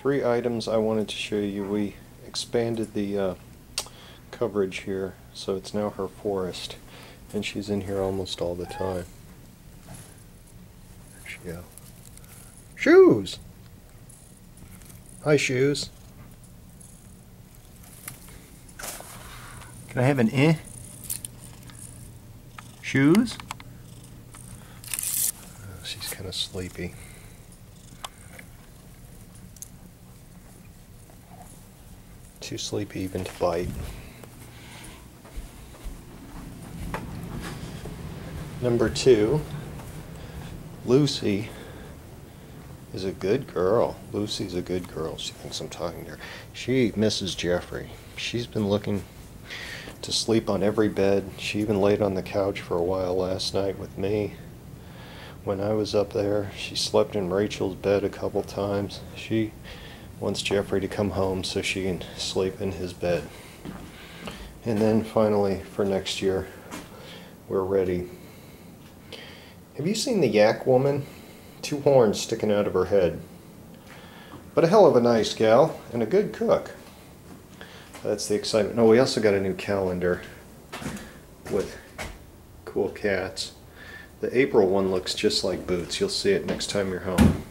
three items I wanted to show you. We expanded the uh, coverage here, so it's now her forest, and she's in here almost all the time. There she go. Shoes! Hi, Shoes. Can I have an eh? Shoes? Oh, she's kind of sleepy. Too sleepy even to bite. Number two, Lucy is a good girl. Lucy's a good girl. She thinks I'm talking to her. She misses Jeffrey. She's been looking to sleep on every bed. She even laid on the couch for a while last night with me. When I was up there, she slept in Rachel's bed a couple times. She wants Jeffrey to come home so she can sleep in his bed. And then finally, for next year, we're ready. Have you seen the yak woman? Two horns sticking out of her head. But a hell of a nice gal and a good cook. That's the excitement. No, we also got a new calendar with cool cats. The April one looks just like Boots. You'll see it next time you're home.